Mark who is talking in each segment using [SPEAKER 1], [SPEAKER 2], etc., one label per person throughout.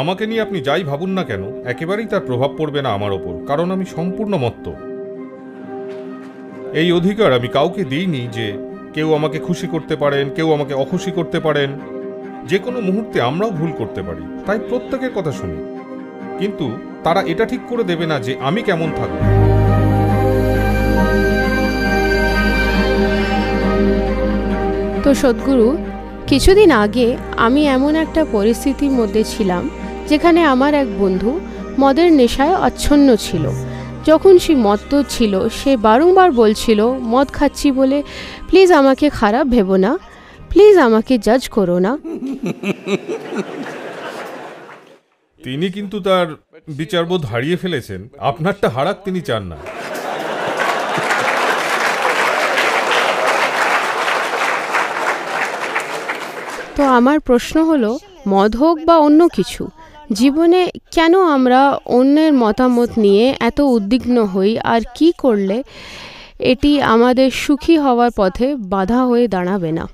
[SPEAKER 1] আমাকে নিয়ে আপনি যাই ভাবুন না কেন, একেবারেই তার প্রভাব পড়বে না আমার ওপর, কারণ আমি সম্পূর্ণ মত্ত। এই অধিকার আমি কাউকে দিইনি যে কেউ আমাকে খুশি করতে পারেন, কেউ আমাকে অখুশি করতে পারেন। যে কোনো মুহূর্তে আমরাও ভুল করতে পারি, তাই প্রত্যেকের কথা শুনি। কিন্তু তারা এটা ঠিক করে দেবে না যে আমি কেমন থাকব।
[SPEAKER 2] তো সদ্গুরু, কিছুদিন আগে আমি এমন একটা পরিস্থিতির মধ্যে ছিলাম যেখানে আমার এক বন্ধু মদের নেশায় আচ্ছন্ন ছিল। যখন সে মত্ত ছিল সে বারংবার বলছিল মদ খাচ্ছি বলে প্লিজ আমাকে খারাপ ভেবো না প্লিজ আমাকে জাজ করো না।
[SPEAKER 1] তিনি কিন্তু তার বিচারবোধ হারিয়ে ফেলেছেন। আপনারটা হারাক তিনি চান না।
[SPEAKER 2] তো আমার প্রশ্ন হলো মদ হোক বা অন্য কিছু জীবনে কেন আমরা অন্যের মতামত নিয়ে এত উদ্বিগ্ন হই? আর কি করলে এটি আমাদের সুখী হওয়ার পথে বাধা হয়ে দাঁড়াবে না?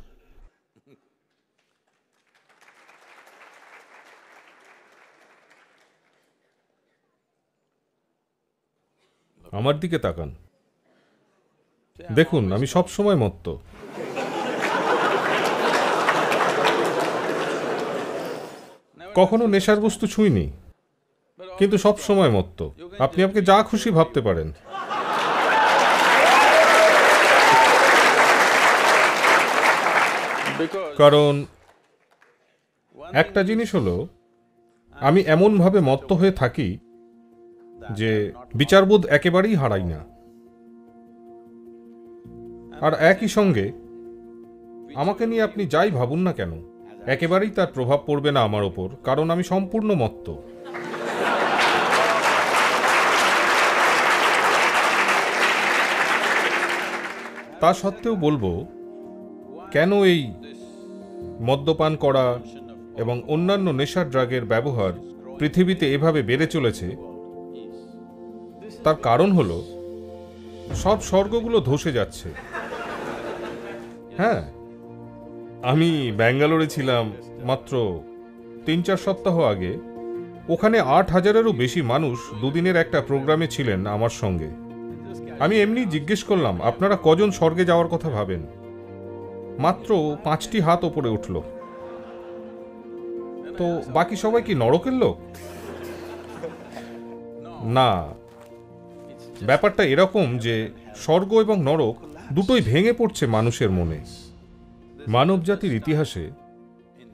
[SPEAKER 1] আমার দিকে তাকান। দেখুন, আমি সব সময় মত্ত। কখনো নেশার বস্তু ছুঁইনি। কিন্তু সব সময় মত্ত। আপনি আমাকে যা খুশি ভাবতে পারেন। কারণ একটা জিনিস হলো, আমি এমনভাবে মত্ত হয়ে থাকি যে বিচারবোধ একেবারেই হারাই না। আর একই সঙ্গে, আমাকে নিয়ে আপনি যাই ভাবুন না কেন একেবারেই তার প্রভাব পড়বে না আমার ওপর, কারণ আমি সম্পূর্ণ মত্ত। তা সত্ত্বেও বলব, কেন এই মদ্যপান করা এবং অন্যান্য নেশার ড্রাগের ব্যবহার পৃথিবীতে এভাবে বেড়ে চলেছে, তার কারণ হলো সব স্বর্গগুলো ধসে যাচ্ছে। হ্যাঁ আমি ব্যাঙ্গালোরে ছিলাম মাত্র তিন চার সপ্তাহ আগে। ওখানে আট হাজারেরও বেশি মানুষ দুদিনের একটা প্রোগ্রামে ছিলেন আমার সঙ্গে। আমি এমনি জিজ্ঞেস করলাম, আপনারা কজন স্বর্গে যাওয়ার কথা ভাবেন? মাত্র পাঁচটি হাত ওপরে উঠল। তো বাকি সবাই কি নরকের লোক? না। ব্যাপারটা এরকম যে স্বর্গ এবং নরক দুটোই ভেঙে পড়ছে মানুষের মনে। মানব জাতির ইতিহাসে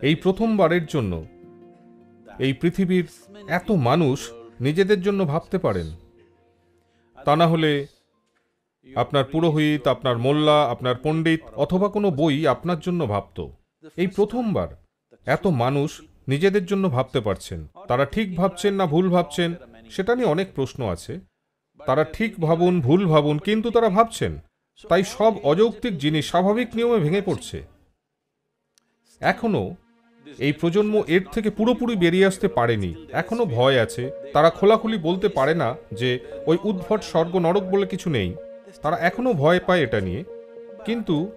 [SPEAKER 1] এই প্রথমবারের জন্য এই পৃথিবীর এত মানুষ নিজেদের জন্য ভাবতে পারেন। তা না হলে আপনার পুরোহিত, আপনার মোল্লা, আপনার পণ্ডিত অথবা কোনো বই আপনার জন্য ভাবত। এই প্রথমবার এত মানুষ নিজেদের জন্য ভাবতে পারছেন। তারা ঠিক ভাবছেন না ভুল ভাবছেন, সেটা নিয়ে অনেক প্রশ্ন আছে। তারা ঠিক ভাবুন, ভুল ভাবুন, কিন্তু তারা ভাবছেন। তাই সব অযৌক্তিক জিনিস স্বাভাবিক নিয়মে ভেঙে পড়ছে। এখনও এই প্রজন্ম এর থেকে পুরোপুরি বেরিয়ে আসতে পারেনি। এখনও ভয় আছে। তারা খোলাখুলি বলতে পারে না যে ওই উদ্ভট স্বর্গ নরক বলে কিছু নেই। তারা এখনও ভয় পায় এটা নিয়ে। কিন্তু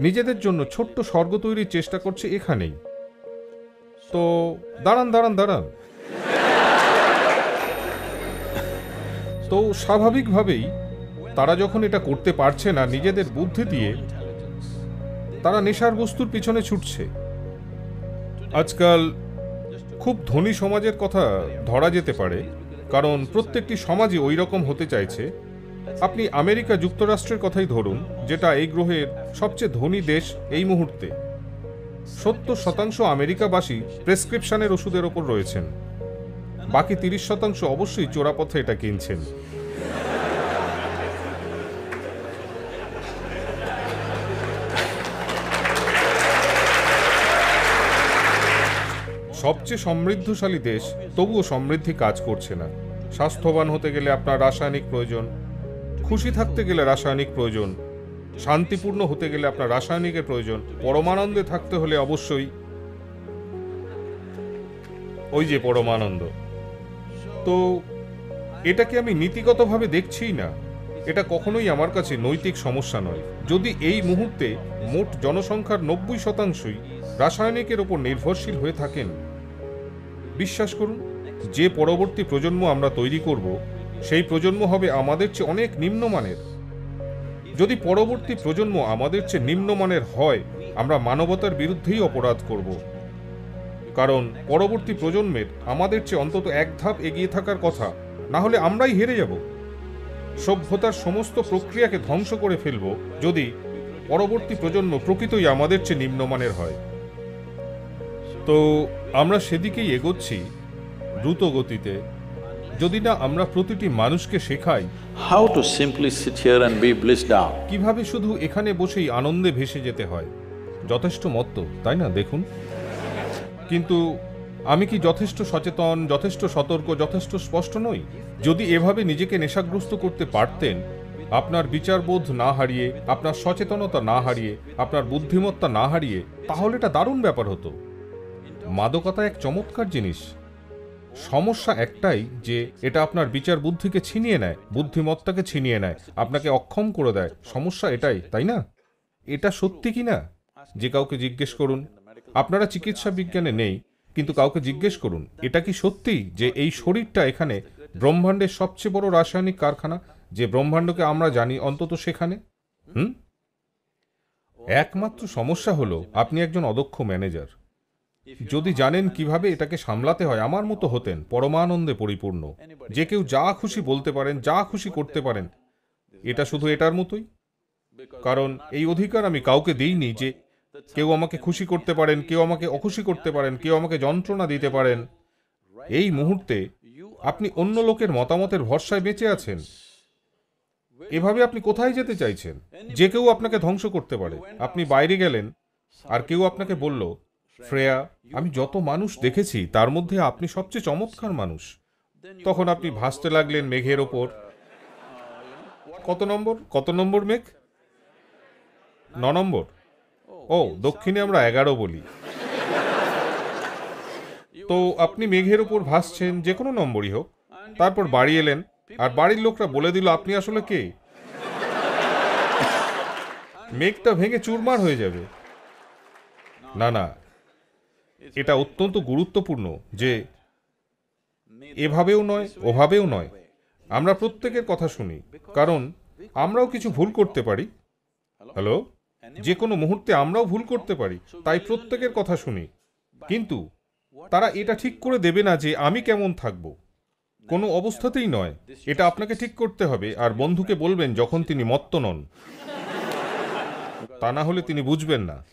[SPEAKER 1] নিজেদের জন্য ছোট্ট স্বর্গ তৈরির চেষ্টা করছে এখানেই। তো দাঁড়ান দাঁড়ান দাঁড়ান। তো স্বাভাবিকভাবেই তারা যখন এটা করতে পারছে না নিজেদের বুদ্ধি দিয়ে তারা নেশার বস্তুর পিছনে ছুটছে। আজকাল খুব ধনী সমাজের কথা ধরা যেতে পারে, কারণ প্রত্যেকটি সমাজই ওই রকম হতে চাইছে। আপনি আমেরিকা যুক্তরাষ্ট্রের কথাই ধরুন, যেটা এই গ্রহের সবচেয়ে ধনী দেশ এই মুহূর্তে। সত্তর শতাংশ আমেরিকাবাসী প্রেসক্রিপশনের ওষুধের ওপর রয়েছেন। বাকি তিরিশ শতাংশ অবশ্যই চোরাপথে এটা কিনছেন। সবচেয়ে সমৃদ্ধশালী দেশ, তবুও সমৃদ্ধি কাজ করছে না। স্বাস্থ্যবান হতে গেলে আপনার রাসায়নিক প্রয়োজন, খুশি থাকতে গেলে রাসায়নিক প্রয়োজন, শান্তিপূর্ণ হতে গেলে আপনার রাসায়নিকের প্রয়োজন, পরমানন্দে থাকতে হলে অবশ্যই ওই যে পরমানন্দ। তো এটাকে আমি নীতিগতভাবে দেখছিই না? এটা কখনোই আমার কাছে নৈতিক সমস্যা নয়। যদি এই মুহূর্তে মোট জনসংখ্যার নব্বই শতাংশই রাসায়নিকের ওপর নির্ভরশীল হয়ে থাকেন বিশ্বাস করুন, যে পরবর্তী প্রজন্ম আমরা তৈরি করব, সেই প্রজন্ম হবে আমাদের চেয়ে অনেক নিম্নমানের। যদি পরবর্তী প্রজন্ম আমাদের চেয়ে নিম্নমানের হয়, আমরা মানবতার বিরুদ্ধেই অপরাধ করব। কারণ পরবর্তী প্রজন্মের আমাদের চেয়ে অন্তত এক ধাপ এগিয়ে থাকার কথা, না হলে আমরাই হেরে যাব। সভ্যতার সমস্ত প্রক্রিয়াকে ধ্বংস করে ফেলব যদি পরবর্তী প্রজন্ম প্রকৃতই আমাদের চেয়ে নিম্নমানের হয়। তো আমরা সেদিকেই এগোচ্ছি দ্রুত গতিতে যদি না আমরা প্রতিটি মানুষকে শেখাই
[SPEAKER 3] how to simply sit here and be blissed out.
[SPEAKER 1] কীভাবে শুধু এখানে বসেই আনন্দে ভেসে যেতে হয়? যথেষ্ট মত্ত তাই না? দেখুন। কিন্তু আমি কি যথেষ্ট সচেতন যথেষ্ট সতর্ক যথেষ্ট স্পষ্ট নই? যদি এভাবে নিজেকে নেশাগ্রস্ত করতে পারতেন আপনার বিচারবোধ না হারিয়ে আপনার সচেতনতা না হারিয়ে আপনার বুদ্ধিমত্তা না হারিয়ে তাহলে এটা দারুণ ব্যাপার হতো। মাদকতা এক চমৎকার জিনিস। সমস্যা একটাই যে এটা আপনার বিচার বুদ্ধিকে ছিনিয়ে নেয়, বুদ্ধিমত্তাকে ছিনিয়ে নেয়, আপনাকে অক্ষম করে দেয়। সমস্যা এটাই, তাই না? এটা সত্যি কি না? যে কাউকে জিজ্ঞেস করুন। আপনারা চিকিৎসা বিজ্ঞানে নেই, কিন্তু কাউকে জিজ্ঞেস করুন, এটা কি সত্যি যে এই শরীরটা এখানে ব্রহ্মাণ্ডের সবচেয়ে বড় রাসায়নিক কারখানা, যে ব্রহ্মাণ্ডকে আমরা জানি অন্তত সেখানে? হুম? একমাত্র সমস্যা হলো, আপনি একজন অদক্ষ ম্যানেজার। যদি জানেন কীভাবে এটাকে সামলাতে হয়, আমার মতো হতেন, পরমানন্দে পরিপূর্ণ। যে কেউ যা খুশি বলতে পারেন, যা খুশি করতে পারেন, এটা শুধু এটার মতোই? কারণ এই অধিকার আমি কাউকে দিইনি যে কেউ আমাকে খুশি করতে পারেন, কেউ আমাকে অখুশি করতে পারেন, কেউ আমাকে যন্ত্রণা দিতে পারেন। এই মুহূর্তে আপনি অন্য লোকের মতামতের ভরসায় বেঁচে আছেন। এভাবে আপনি কোথায় যেতে চাইছেন? যে কেউ আপনাকে ধ্বংস করতে পারে। আপনি বাইরে গেলেন, আর কেউ আপনাকে বলল শ্রেয়া, আমি যত মানুষ দেখেছি, তার মধ্যে আপনি সবচেয়ে চমৎকার মানুষ। তখন আপনি ভাসতে লাগলেন মেঘের ওপর। কত নম্বর? কত নম্বর মেঘ? ন নম্বর। ও, দক্ষিণে আমরা এগারো বলি। তো আপনি মেঘের উপর ভাসছেন, যে কোনো নম্বরই হোক। তারপর বাড়ি এলেন, আর বাড়ির লোকরা বলে দিল, আপনি আসলে কে? মেঘটা ভেঙে চুরমার হয়ে যাবে। না না এটা অত্যন্ত গুরুত্বপূর্ণ যে এভাবেও নয়, ওভাবেও নয়। আমরা প্রত্যেকের কথা শুনি, কারণ আমরাও কিছু ভুল করতে পারি। হ্যালো? যে কোনো মুহূর্তে আমরাও ভুল করতে পারি, তাই প্রত্যেকের কথা শুনি। কিন্তু তারা এটা ঠিক করে দেবে না যে আমি কেমন থাকব। কোনো অবস্থাতেই নয়। এটা আপনাকে ঠিক করতে হবে, আর বন্ধুকে বলবেন যখন তিনি মত্ত নন। তা না হলে তিনি বুঝবেন না।